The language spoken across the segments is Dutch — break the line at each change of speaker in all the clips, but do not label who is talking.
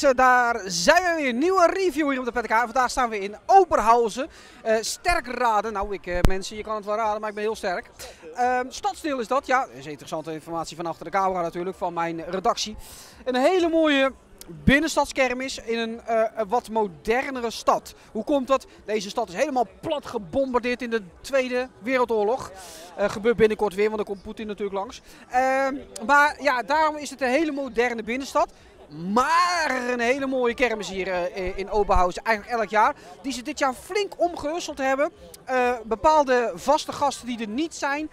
daar zijn we weer. Nieuwe review hier op de PTK. Vandaag staan we in Oberhausen. Uh, sterk raden. Nou, ik, uh, mensen, je kan het wel raden, maar ik ben heel sterk. Uh, stadsdeel is dat, ja. Dat is interessante informatie van achter de camera natuurlijk, van mijn redactie. Een hele mooie binnenstadskermis in een uh, wat modernere stad. Hoe komt dat? Deze stad is helemaal plat gebombardeerd in de Tweede Wereldoorlog. Gebeurt binnenkort weer, want dan komt Poetin natuurlijk langs. Uh, maar ja, daarom is het een hele moderne binnenstad. Maar een hele mooie kermis hier uh, in Oberhausen, eigenlijk elk jaar. Die ze dit jaar flink omgehusteld hebben. bepaalde vaste gasten die er niet zijn.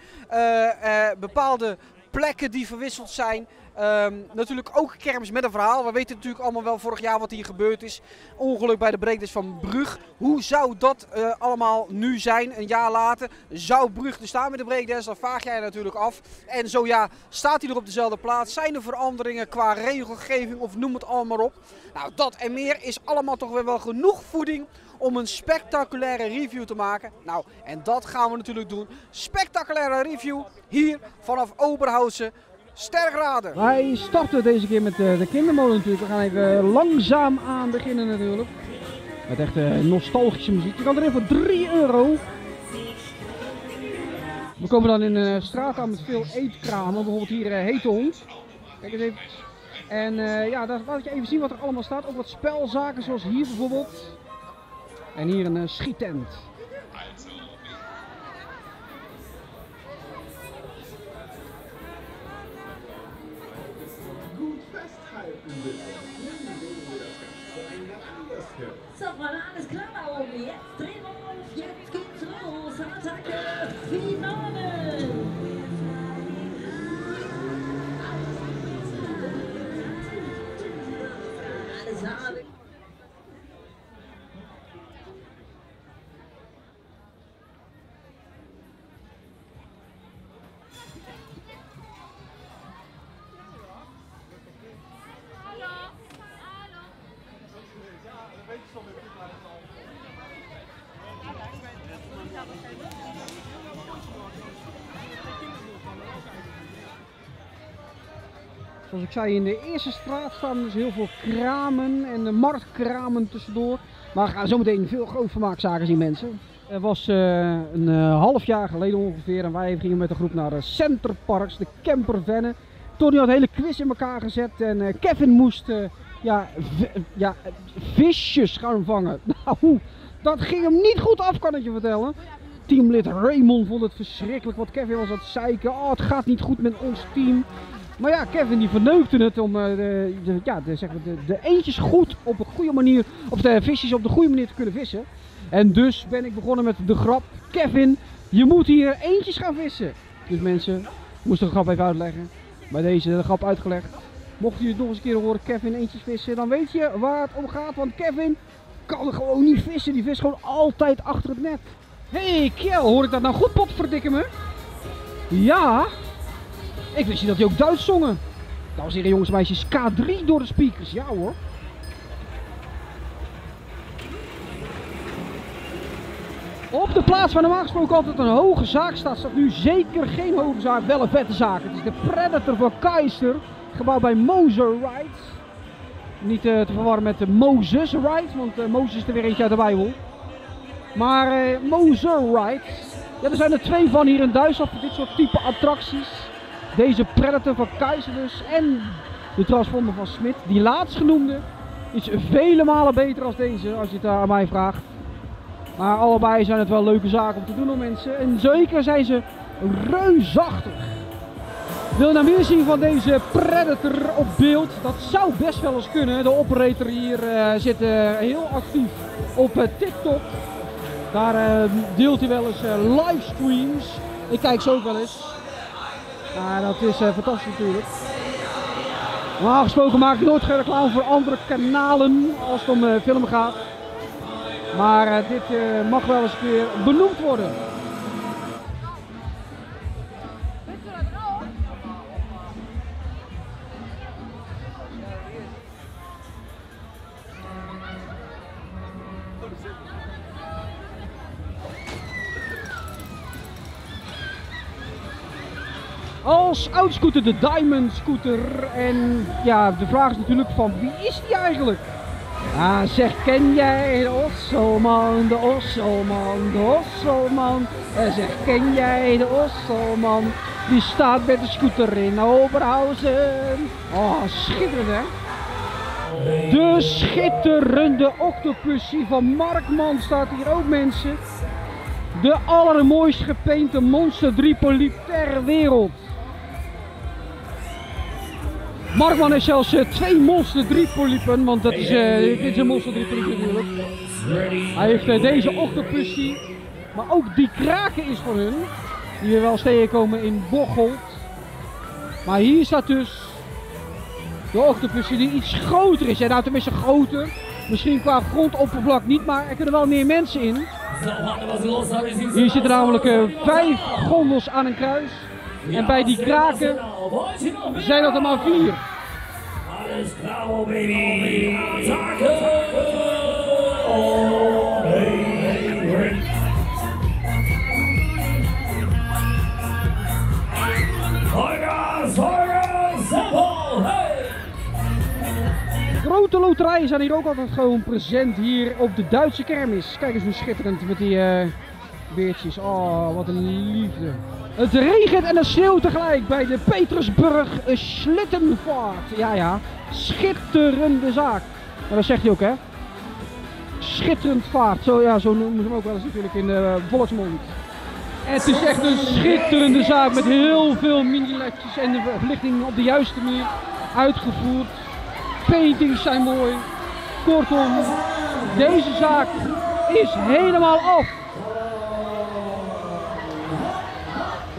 bepaalde plekken die verwisseld zijn. Um, natuurlijk ook kermis met een verhaal. We weten natuurlijk allemaal wel vorig jaar wat hier gebeurd is. Ongeluk bij de breakdance van Brug. Hoe zou dat uh, allemaal nu zijn, een jaar later? Zou Brug er staan met de breakdance? Dat vraag jij natuurlijk af. En zo ja, staat hij er op dezelfde plaats? Zijn er veranderingen qua regelgeving of noem het allemaal op? Nou, dat en meer is allemaal toch weer wel genoeg voeding om een spectaculaire review te maken. Nou, en dat gaan we natuurlijk doen. Spectaculaire review hier vanaf Oberhausen. Sterk raden.
Wij starten deze keer met de, de kindermolen natuurlijk. We gaan even langzaam aan beginnen natuurlijk. Met echt uh, nostalgische muziek. Je kan erin voor 3 euro. We komen dan in een straat aan met veel eetkramen. Bijvoorbeeld hier Hete Hond. Kijk eens even. En ja, daar laat ik je even zien wat er allemaal staat. Ook wat spelzaken zoals hier bijvoorbeeld. En hier een schietent. Zoals ik zei, in de eerste straat staan dus heel veel kramen en de marktkramen tussendoor. Maar we gaan zometeen veel groot vermaakzaken zien mensen. Het was uh, een uh, half jaar geleden ongeveer en wij gingen met de groep naar de Centerparks, de campervennen. Tony had een hele quiz in elkaar gezet en Kevin moest ja, ja, visjes gaan vangen. Nou, dat ging hem niet goed af kan ik je vertellen. Teamlid Raymond vond het verschrikkelijk wat Kevin was aan het zeiken. Oh, het gaat niet goed met ons team. Maar ja, Kevin die verneukte het om uh, de, de, ja, zeg maar de, eentjes goed op een goede manier, of de visjes op de goede manier te kunnen vissen. En dus ben ik begonnen met de grap, Kevin, je moet hier eentjes gaan vissen. Dus mensen, moesten de grap even uitleggen. Bij deze de grap uitgelegd. Mocht je het nog eens een keer horen, Kevin eentjes vissen, dan weet je waar het om gaat. Want Kevin kan gewoon niet vissen, die vist gewoon altijd achter het net. Hé hey, Kjell, hoor ik dat nou goed, potverdikken me? Ja, ik wist niet dat hij ook Duits zongen. Dames en jongens en meisjes, K3 door de speakers. Ja hoor. Op de plaats waar normaal gesproken altijd een hoge zaak staat, staat nu zeker geen hoge zaak, wel een vette zaak. Het is de Predator van Keizer, gebouwd bij Moser Rides. Niet uh, te verwarren met de Moses Rides, want uh, Mozes is er weer eentje uit de Bijbel. Maar uh, Moser Rides, ja, er zijn er twee van hier in Duitsland voor dit soort type attracties. Deze Predator van Keizer dus en de Transformer van Smit. Die laatstgenoemde is vele malen beter als deze, als je het aan mij vraagt. Maar allebei zijn het wel leuke zaken om te doen om mensen. En zeker zijn ze reusachtig. Wil je nou meer zien van deze Predator op beeld? Dat zou best wel eens kunnen. De operator hier uh, zit uh, heel actief op TikTok. Daar deelt hij wel eens livestreams. Ik kijk zo ook wel eens. Nou, dat is fantastisch natuurlijk. Normaal gesproken maak ik nooit geen reclame voor andere kanalen als het om film gaat. Maar uh, dit mag wel eens een keer benoemd worden. Als oudscooter de Diamond scooter. En ja, de vraag is natuurlijk van wie is die eigenlijk? Ah, zeg, ken jij de Osselman, de Osselman, de Osselman? En zeg, ken jij de Osselman? Die staat met de scooter in Oberhausen. Oh, schitterend hè? De schitterende octopussie van Markman staat hier ook mensen. De allermooist gepainte monster Tripoliep ter wereld. Markman heeft zelfs twee monster Tripoliepen, want dat is, eh, dit is een monster Tripoliep natuurlijk. Hij heeft eh, deze octopussie, maar ook die kraken is van hun. Die we wel eens tegenkomen in Bocholt. Maar hier staat dus de octopussie die iets groter is. Ja, nou tenminste groter. Misschien qua grondoppervlak niet, maar er kunnen wel meer mensen in. Hier zitten namelijk eh, vijf gondels aan een kruis. En bij die kraken zijn dat er maar vier.
Alles klauw, baby. Zaken. Oh, hey!
Grote loterijen zijn hier ook altijd gewoon present hier op de Duitse kermis. Kijk eens hoe schitterend met die eh beertjes. Oh, wat een liefde. Het regent en het sneeuwt tegelijk bij de Petersburg Slittenvaart. Ja, ja. Schitterende zaak. Maar dat zegt hij ook, hè? Schitterend vaart. Zo, ja, zo noemen ze hem ook wel eens natuurlijk in de volksmond. En het is echt een schitterende zaak met heel veel mini-ledjes en de verlichting op de juiste manier uitgevoerd. Paintings zijn mooi. Kortom, deze zaak is helemaal af.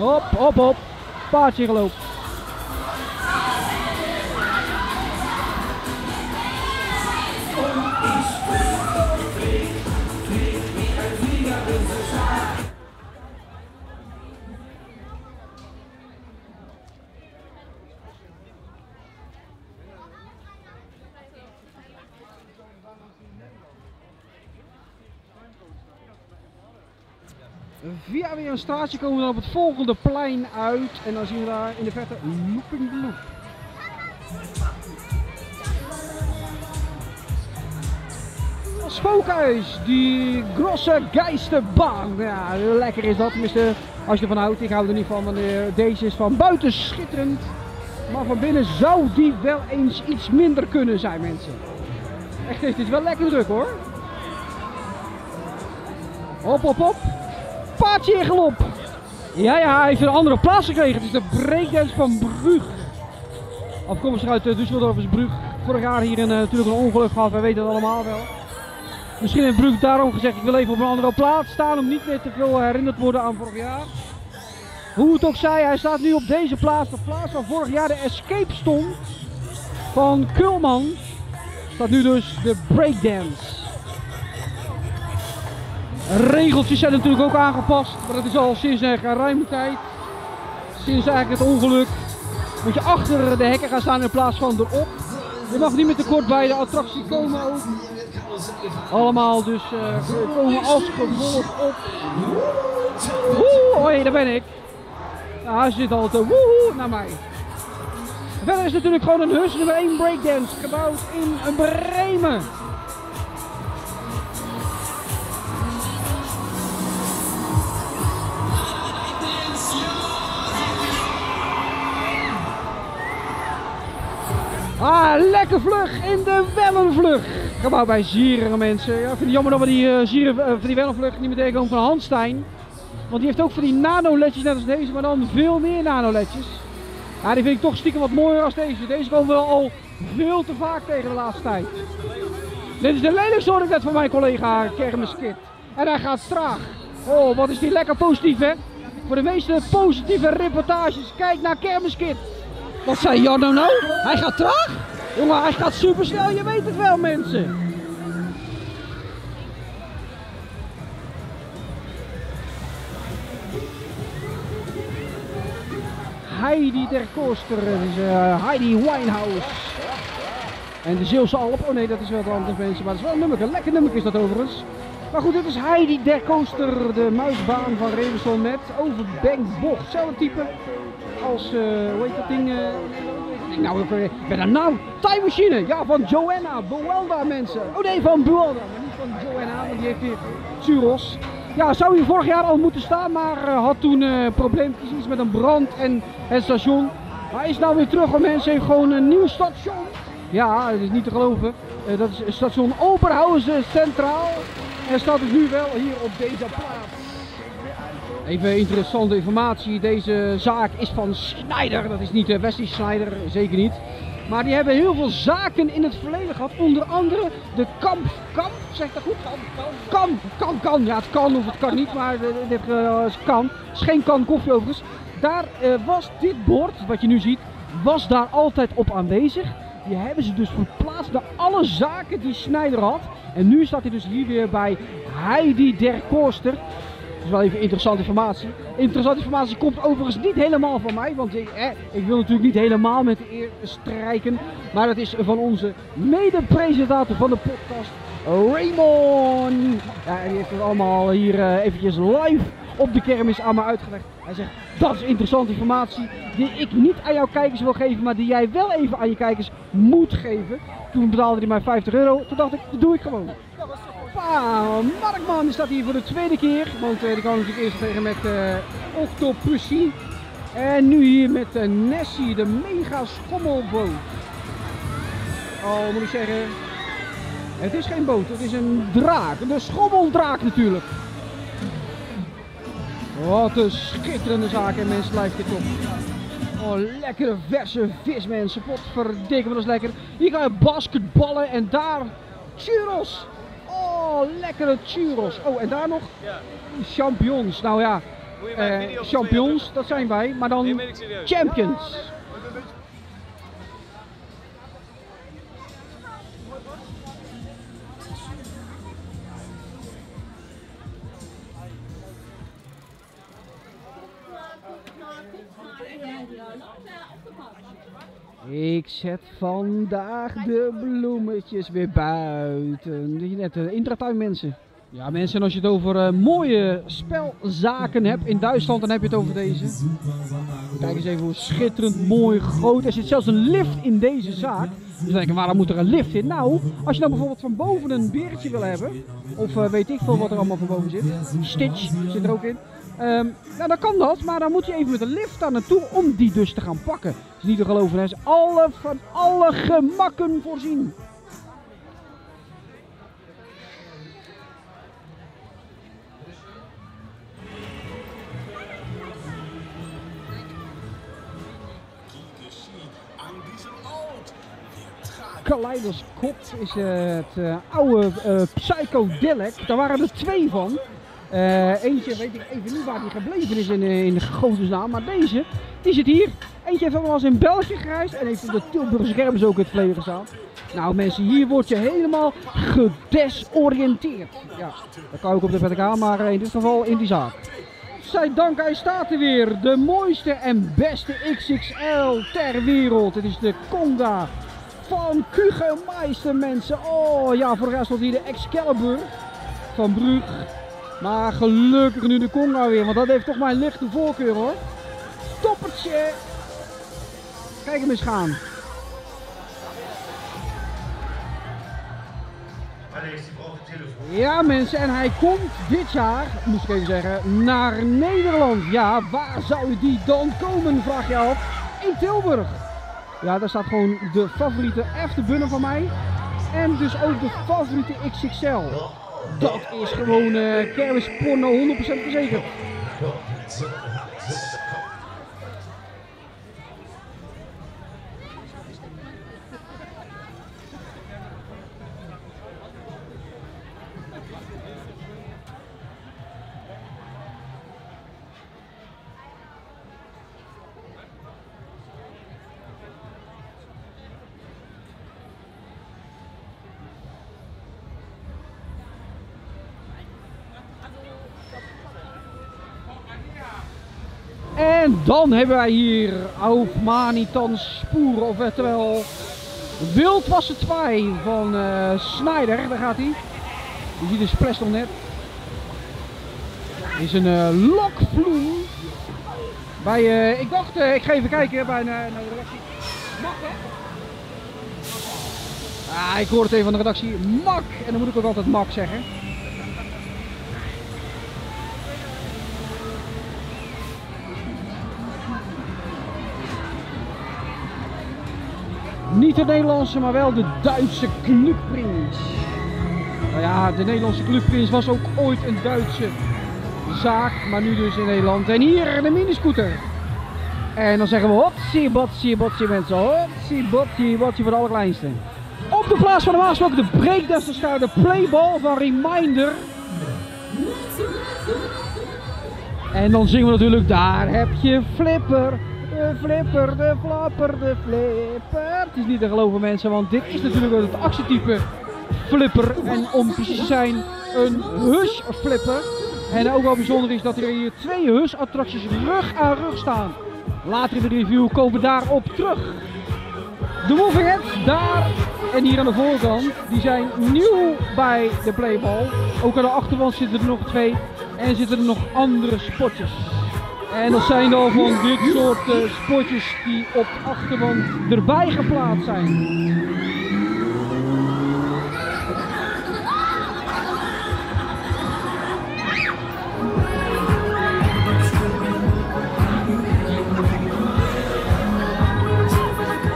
Hop, hop, hop. Paardje gelopen. Via weer een straatje komen we dan op het volgende plein uit. En dan zien we daar in de verte Looping Loop. Spookhuis, die Grosse Geisterbaan. Ja, lekker is dat. Tenminste, als je ervan houdt. Ik hou er niet van, want deze is van buiten schitterend. Maar van binnen zou die wel eens iets minder kunnen zijn, mensen. Echt, het is wel lekker druk hoor. Hop, hop, hop. Paardje in galop. Ja, ja, hij heeft een andere plaats gekregen. Het is de breakdance van Brug. Afkomstig uit uh, Düsseldorf is Brug. Vorig jaar hier een, eh, natuurlijk een ongeluk gehad, wij weten het allemaal wel. Misschien heeft Brug daarom gezegd, ik wil even op een andere plaats staan om niet meer te veel herinnerd te worden aan vorig jaar. Hoe het ook zij, hij staat nu op deze plaats, de plaats waar vorig jaar de Escape stond van Kulman. Staat nu dus de breakdance. Regeltjes zijn natuurlijk ook aangepast, maar dat is al sinds een ruime tijd. Sinds eigenlijk het ongeluk moet je achter de hekken gaan staan in plaats van erop. Je mag niet meer te kort bij de attractie komen. Allemaal dus uh, komen als gevolg op. Woe, hoi, daar ben ik. Hij zit al te woehoe naar mij. Verder is natuurlijk gewoon een hus nummer 1 breakdance gebouwd in Bremen. Ah, lekker vlug in de Wellenvlug. Gebouwd bij Zieren mensen. Ja, ik vind het jammer dat we die, uh, Zieren, uh, van die Wellenvlug niet meer tegenkomen van Hanstein. Want die heeft ook van die nano-ledjes net als deze, maar dan veel meer nano-ledjes. Ja, die vind ik toch stiekem wat mooier als deze. Deze komen we al veel te vaak tegen de laatste tijd. Dit is de lelijkste net van mijn collega Kermiskit. En hij gaat traag. Oh, wat is die lekker positief hè. Voor de meeste positieve reportages, kijk naar Kermiskit. Wat zei Jarno nou? Hij gaat traag? Jongen, hij gaat super snel, je weet het wel mensen. Heidi der Koster, uh, Heidi Winehouse. En de Zeeuwse Alp, oh nee dat is wel anders mensen, maar dat is wel een nummer, een lekker nummer is dat overigens. Maar goed, dit is Heidi der Coaster, de muisbaan van Revenson met overbank bocht. Hetzelfde type als, eh hoe heet dat ding? ik nou ik ben een naam. Time Machine, ja, van Joanna, Buelda mensen. Oh nee, van Buelda, maar niet van Joanna, want die heeft hier Suros. Ja, zou hier vorig jaar al moeten staan, maar eh, had toen probleempjes iets met een brand en het station. Maar is nou weer terug, want mensen heeft gewoon een nieuw station. Ja, het is niet te geloven. Dat is station Oberhausen Centraal. En staat dus nu wel hier op deze plaats. Even interessante informatie. Deze zaak is van Schneider. Dat is niet de Wesley Schneider, zeker niet. Maar die hebben heel veel zaken in het verleden gehad. Onder andere de Kamp. Kamp, zegt dat goed? Kan, kan, kan. Ja, het kan of het kan niet, maar eh, dit eh, kan. Het is geen kan koffie overigens. Daar eh, was dit bord, wat je nu ziet, was daar altijd op aanwezig. Die hebben ze dus verplaatst naar alle zaken die Schneider had. En nu staat hij dus hier weer bij Heidi der Koster. Is wel even interessante informatie. Interessante informatie komt overigens niet helemaal van mij, want ik, ik wil natuurlijk niet helemaal met de eer strijken. Maar dat is van onze mede-presentator van de podcast, Raymond. Ja, die heeft het allemaal hier eh, eventjes live op de kermis aan me uitgelegd. Hij zegt, dat is interessante informatie die ik niet aan jouw kijkers wil geven, maar die jij wel even aan je kijkers moet geven. Toen betaalde hij mij 50 euro, toen dacht ik, dat doe ik gewoon. Pa, Markman staat hier voor de tweede keer, want die kwam natuurlijk eerst tegen met eh Octopussy. En nu hier met eh, Nessie, de mega schommelboot. Oh, moet ik zeggen, het is geen boot, het is een draak, de schommeldraak natuurlijk. Wat een schitterende zaak en mensen lijkt dit op. Oh, lekkere verse vis mensen. Potverdikke, wat is lekker. Hier ga je basketballen en daar churros. Lekkere churros. Oh, en daar nog champignons. Nou ja, eh, champignons, dat zijn wij, maar dan champions. Ik zet vandaag de bloemetjes weer buiten. Die net de intratuin mensen. Ja mensen, en als je het over eh, mooie spelzaken hebt in Duitsland, dan heb je het over deze. Kijk eens even hoe schitterend, mooi, groot. Er zit zelfs een lift in deze zaak. Dus dan denk je, waarom moet er een lift in? Nou, als je dan bijvoorbeeld van boven een beertje wil hebben, of eh, weet ik veel wat er allemaal van boven zit. Stitch zit er ook in. Ehm, nou, dan kan dat, maar dan moet je even met een lift daar naartoe om die dus te gaan pakken. Is niet te geloven, hij is alle, van alle gemakken voorzien. Kaleidoscoop is het eh, oude eh Psychodelic. Daar waren er twee van. Eh, eentje weet ik even niet waar die gebleven is in, eh, in de godesnaam, maar deze, die zit hier. Eentje heeft allemaal eens in België gereisd en heeft op de Tilburgse kermis ook in het verleden gestaan. Nou mensen, hier word je helemaal gedesoriënteerd. Ja, dat kan ook op de PTK, maar in dit geval in die zaak. Zij dank, hij staat er weer. De mooiste en beste XXL ter wereld. Het is de Conga van Kugelmeister mensen. Oh ja, voor de rest stond hier de Excalibur van Brugge. Maar gelukkig nu de Conga weer, want dat heeft toch mijn lichte voorkeur hoor. Toppertje. Kijk hem eens gaan. Ja mensen, en hij komt dit jaar, moest ik even zeggen, naar Nederland. Ja, waar zou die dan komen, vraag je af. In Tilburg. Ja, daar staat gewoon de favoriete Afterburner van mij. En dus ook de favoriete XXL. Dat is gewoon eh kermis porno 100% verzekerd. En dan hebben wij hier Aufmanitans sporen, of oftewel Wild was het 2 van eh Snyder, daar gaat hij. Je ziet de splash nog net. Is een uh. Bij, uh, ik dacht, uh, ik ga even kijken bij naar, de redactie. Mag hè? Ah, ik hoor het even van de redactie. Mak! En dan moet ik ook altijd mak zeggen. Niet de Nederlandse, maar wel de Duitse Clubprins. Nou ja, de Nederlandse Clubprins was ook ooit een Duitse zaak, maar nu dus in Nederland. En hier de miniscooter. En dan zeggen we hotsie, botsie, botsie mensen. Hotsie, botsie, botsie voor de allerkleinste. Op de plaats van de Maasblok de breakdancer staat de playball van Reminder. En dan zingen we natuurlijk, daar heb je Flipper. De flipper, de flapper, de flipper. Het is niet te geloven mensen, want dit is natuurlijk het actietype flipper. En om te zijn, een hush flipper. En ook wel bijzonder is dat er hier twee hush attracties rug aan rug staan. Later in de review komen we daarop terug. De moving heads daar en hier aan de voorkant, die zijn nieuw bij de playball. Ook aan de achterwand zitten er nog twee en zitten er nog andere spotjes. En dat zijn dan van dit soort uh, spotjes die op de achterwand erbij geplaatst zijn.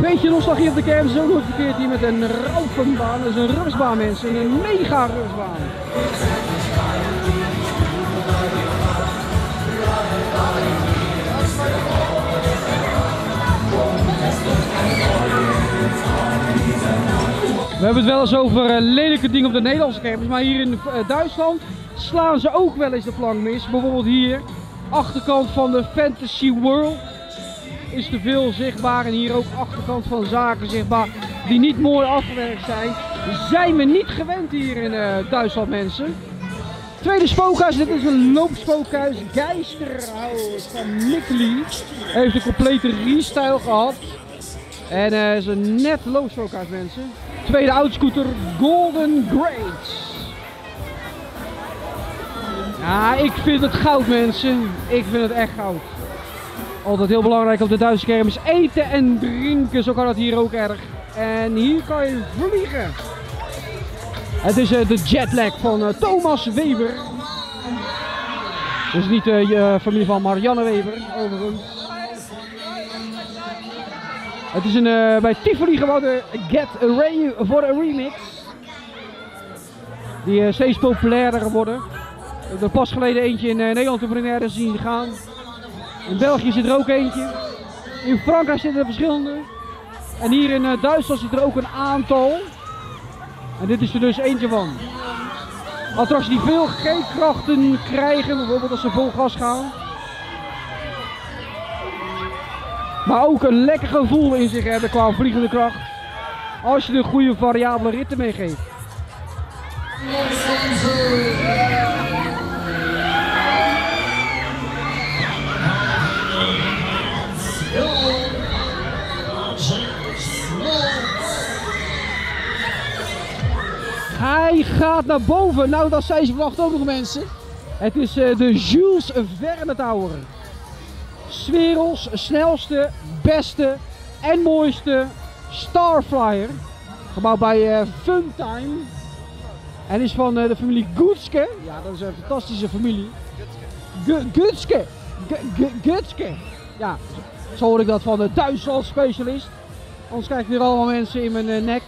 Beetje nostalgie op de kermis is ook verkeerd hier met een raupenbaan. Dat is een rustbaan mensen, een mega rustbaan. We hebben het wel eens over uh, lelijke dingen op de Nederlandse kermis, maar hier in uh, Duitsland slaan ze ook wel eens de plank mis. Bijvoorbeeld hier, achterkant van de Fantasy World is te veel zichtbaar en hier ook achterkant van zaken zichtbaar die niet mooi afgewerkt zijn. Zijn we niet gewend hier in uh, Duitsland mensen. Tweede spookhuis, dit is een loopspookhuis. Geisterhuis van Nikkeli. Heeft een complete restyle gehad. En uh, is een net loopspookhuis mensen. Tweede oudscooter Golden Great. Ja, ik vind het goud mensen. Ik vind het echt goud. Altijd heel belangrijk op de Duitse kermis. Eten en drinken, zo kan het hier ook erg. En hier kan je vliegen. Het is uh, de jetlag van uh, Thomas Weber. Dus niet de uh, familie van Marianne Weber, overigens. Het is een uh, bij Tivoli geworden Get Ray voor een remix. Die uh, steeds populairder geworden. Er pas geleden eentje in uh, Nederland de première zien gaan. In België zit er ook eentje. In Frankrijk zitten er verschillende. En hier in Duitsland zit er ook een aantal. En dit is er dus eentje van. Attracties die veel G-krachten krijgen, bijvoorbeeld als ze vol gas gaan. Maar ook een lekker gevoel in zich hebben qua vliegende kracht. Als je er goede variabele ritten mee geeft. Hij gaat naar boven. Nou, dat zijn ze vannacht ook nog mensen. Het is uh, de Jules Verne Tower. 's werelds snelste, beste en mooiste Starflyer. Gebouwd bij uh, Funtime. En is van uh, de familie Gutske. Ja, dat is een fantastische familie. Gutske. Gutske. Ja, zo hoor ik dat van de Duitsland specialist. Anders krijg ik weer allemaal mensen in mijn uh, nek.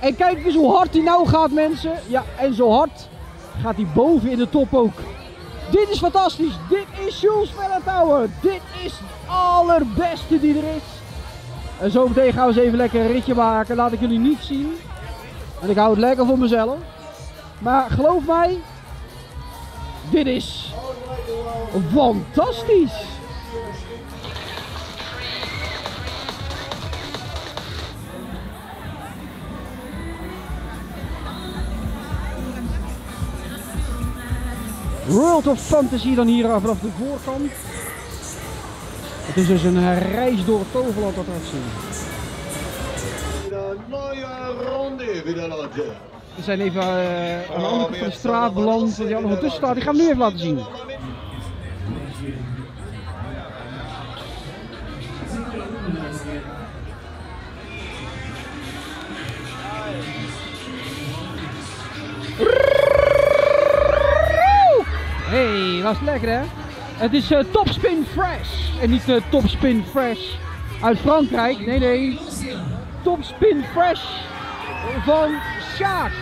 En kijk eens hoe hard hij nou gaat mensen. Ja, en zo hard gaat hij boven in de top ook. Dit is fantastisch. Dit is Jules Tower. Dit is het allerbeste die er is. En zo meteen gaan we eens even lekker een ritje maken. Laat ik jullie niet zien. Want ik hou het lekker voor mezelf. Maar geloof mij. Dit is fantastisch. World of Fantasy dan hier vanaf de voorkant. Het is dus een reis door het Toverland attractie.
Een mooie ronde.
We zijn even eh, aan de andere kant van de straat beland. Die had nog een tussenstaat. Die gaan we nu even laten zien. Hey, was lekker hè? Het is eh, Topspin Fresh. En niet eh, Topspin Fresh uit Frankrijk. Nee, nee. Topspin Fresh van Sjaak.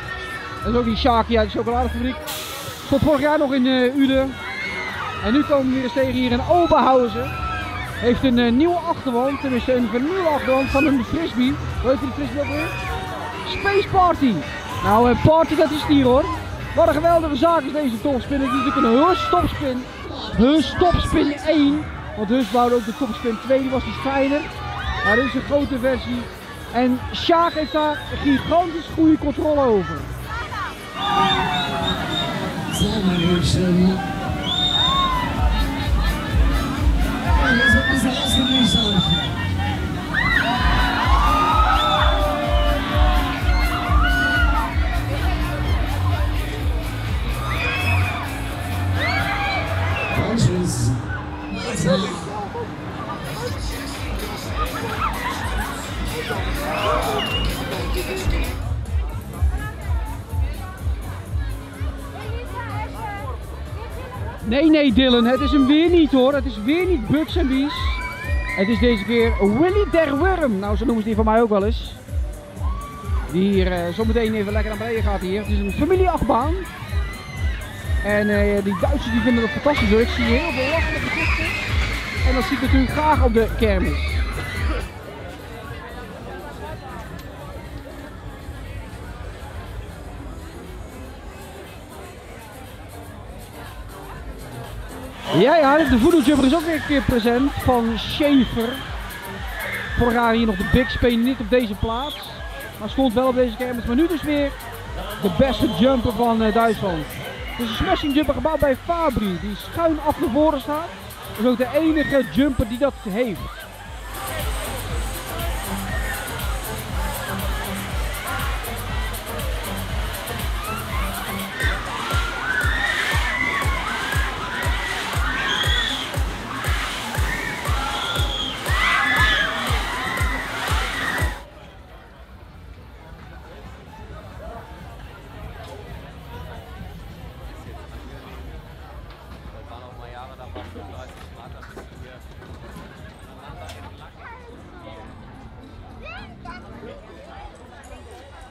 Dat is ook die Sjaak uit de chocoladefabriek. Stond vorig jaar nog in uh, Uden. En nu komen we weer eens tegen hier in Oberhausen. Heeft een eh, nieuwe achterwand, tenminste een vernieuwde achterwand van een frisbee. Hoe heet die frisbee ook weer? Space Party. Nou, een party dat is hier hoor. Wat een geweldige zaak is deze topspin. Het is natuurlijk een Hus topspin. Hus topspin 1. Want Hus bouwde ook de topspin 2, die was iets fijner. Maar dit is een grote versie. En Sjaak heeft daar gigantisch goede controle over. Dylan, het is hem weer niet hoor. Het is weer niet Bugs en Bies. Het is deze keer Willy der Wurm. Nou, zo noemen ze die van mij ook wel eens. Die hier eh, zometeen even lekker naar beneden gaat hier. Het is een familieachtbaan. En eh, die Duitsers die vinden het fantastisch hoor. Ik zie heel veel lachende gezichten. En dat zie ik natuurlijk graag op de kermis. Ja, ja, de Voodoo Jumper is ook weer een keer present van Schaefer. Vorig jaar hier nog de Big Spain, niet op deze plaats. Maar stond wel op deze kermis. Maar nu dus weer de beste jumper van eh, Duitsland. Het is een smashing jumper gebouwd bij Fabri, die schuin af naar voren staat. Dat is ook de enige jumper die dat heeft.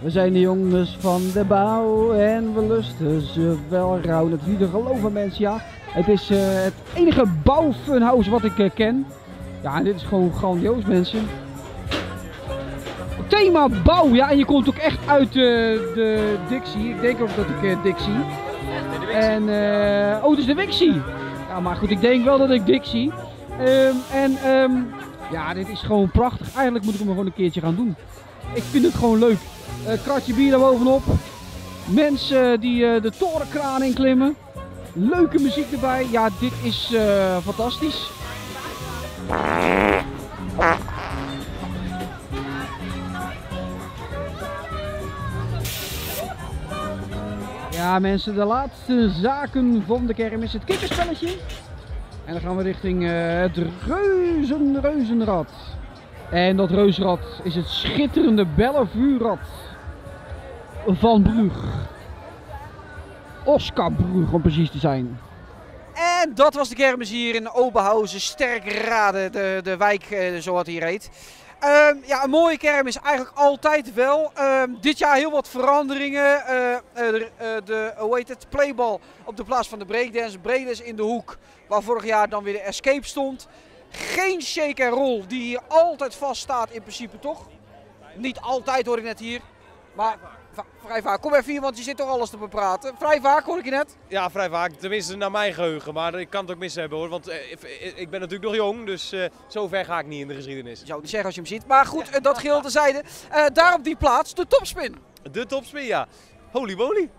We zijn de jongens van de bouw en we lusten ze wel rauw. Dat te geloven mensen, ja. Het is eh, het enige bouwfunhouse wat ik eh, ken. Ja, dit is gewoon grandioos mensen. Thema bouw, ja, en je komt ook echt uit eh, de Dixie. Ik denk ook dat ik Dixie. En, oh, het is de Wixie. Ja, maar goed, ik denk wel dat ik Dixie. Ehm, en, ehm, ja, dit is gewoon prachtig. Eigenlijk moet ik hem gewoon een keertje gaan doen. Ik vind het gewoon leuk. Eh kratje bier daar bovenop. Mensen die eh, de torenkraan inklimmen. Leuke muziek erbij. Ja, dit is eh, fantastisch. Ja mensen, de laatste zaken van de kermis. Het kikkerspelletje. En dan gaan we richting het reuzen, reuzenrad. En dat reuzenrad is het schitterende Bellevue-rad van Brug. Oscar Brug om precies te zijn.
En dat was de kermis hier in Oberhausen, Sterkrade, de, de wijk eh, zo wat hier heet. Ehm, ja, een mooie kermis eigenlijk altijd wel. Ehm, dit jaar heel wat veranderingen. Eh, eh, de, het, playball op de plaats van de breakdance. Breakdance in de hoek, waar vorig jaar dan weer de escape stond. Geen shake en roll, die hier altijd vast staat in principe toch? Niet altijd hoor ik net hier. Maar va- vrij vaak. Kom even hier, want je zit toch alles te bepraten. Vrij vaak hoor ik je net.
Ja, vrij vaak. Tenminste naar mijn geheugen. Maar ik kan het ook mis hebben hoor. Want eh, ik- ben natuurlijk nog jong. Dus eh, zo ver ga ik niet in de geschiedenis.
Zou niet zeggen als je hem ziet. Maar goed, eh, dat geheel terzijde. Eh daar op die plaats de topspin.
De topspin, ja. Holy moly.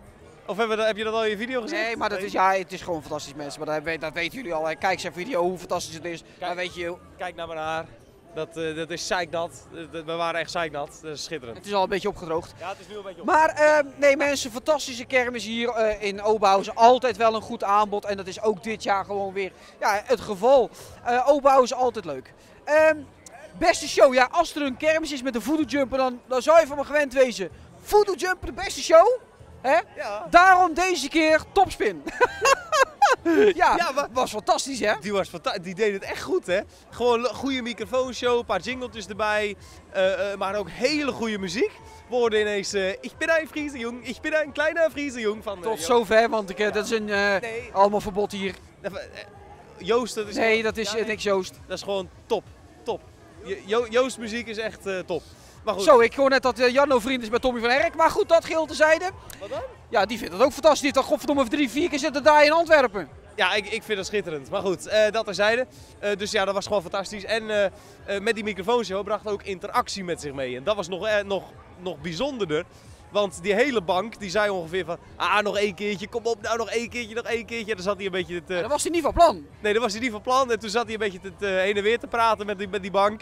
Of heb je dat al in je video gezien?
Nee, maar dat is, ja, het is gewoon fantastisch mensen. Maar dat, weet- dat weten jullie al. Kijk zijn video hoe fantastisch het is. Dan weet je,
Kijk naar mijn haar. Dat, eh, dat is zeiknat. Eh, dat- We waren echt zeiknat. Dat is schitterend.
Het is al een beetje opgedroogd.
Ja, het is nu een beetje op.
Maar ehm, nee mensen, fantastische kermis hier eh, in Oberhausen. Altijd wel een goed aanbod en dat is ook dit jaar gewoon weer ja, het geval. Eh Oberhausen altijd leuk. Ehm, beste show, ja als er een kermis is met een voodoo jumper dan, dan zou je van me gewend wezen. Voodoo jumper de beste show? Hè?
Ja.
Daarom deze keer topspin. ja,
Ja, maar-
was fantastisch hè?
Die, was fanta- die deed het echt goed, hè? Gewoon een goede microfoonshow, een paar jingletjes erbij. eh, eh, maar ook hele goede muziek. We hoorden ineens, eh ik ben een Friese jong, ik ben een kleine Friese jong. Van,
Tot zover, want ik, dat is een
Nee,
allemaal verbod hier.
Joost, dat is,
Nee, dat is
Ja,
niks Joost.
dat is gewoon top, top. Jo- Jo- Joost muziek is echt top. Maar goed,
Zo, ik hoor net dat eh, Janno vriend is met Tommy van Herk. Maar goed, dat geheel tezijde.
wat dan?
Ja, die vindt het ook fantastisch. Die heeft al godverdomme drie, vier keer zitten daar in Antwerpen.
Ja, ik, ik vind het schitterend. Maar goed, eh, dat terzijde. Eh dus ja, dat was gewoon fantastisch. En met die microfoonshow bracht ook interactie met zich mee. En dat was nog, nog, nog bijzonderder. Want die hele bank, die zei ongeveer van... Ah, nog één keertje, kom op, nou nog één keertje, nog één keertje. Dan zat hij een beetje... Het,
Dat was hij niet van plan.
Nee, dat was hij niet van plan. En toen zat hij een beetje het, heen en weer te praten met die, met die bank.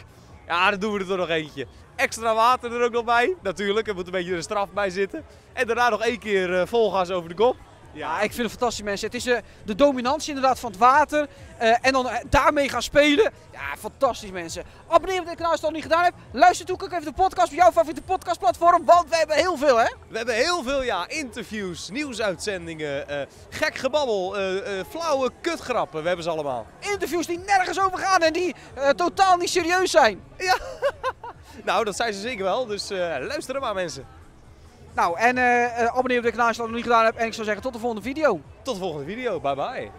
Ja, dan doen we er toch nog eentje. Extra water er ook nog bij, natuurlijk. Er moet een beetje een straf bij zitten. En daarna nog één keer eh, vol gas over de kop.
Ja, ik vind het fantastisch mensen. Het is eh, de dominantie inderdaad van het water. eh, en dan eh, daarmee gaan spelen. Ja, fantastisch mensen. Abonneer op dit kanaal als je het nog niet gedaan hebt. Luister toe ook even de podcast op jouw favoriete podcastplatform. Want we hebben heel veel hè.
We hebben heel veel ja, interviews, nieuwsuitzendingen, gek gebabbel, flauwe kutgrappen. We hebben ze allemaal.
Interviews die nergens over gaan en die totaal niet serieus zijn.
Nou, dat zijn ze zeker wel. Dus luister er maar mensen.
Nou, en eh, eh, abonneer op dit kanaal als je dat nog niet gedaan hebt. En ik zou zeggen tot de volgende video.
Tot de volgende video. Bye bye.